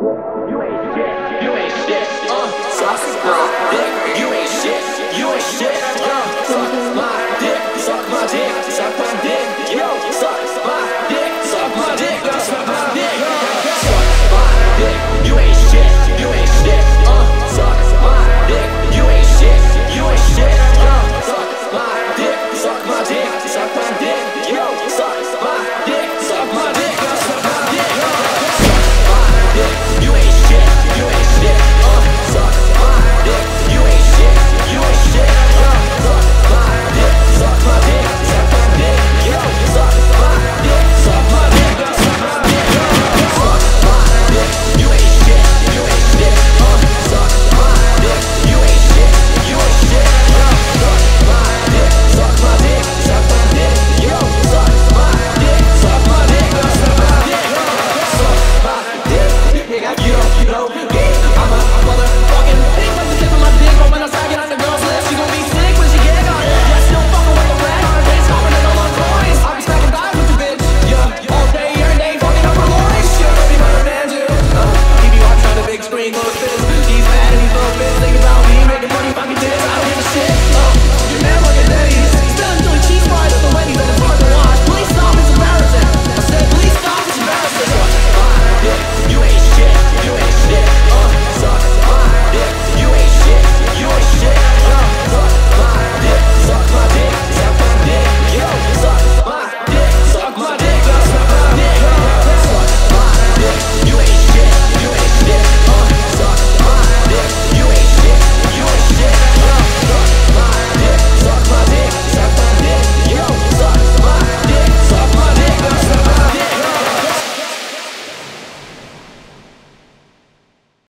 You ain't shit.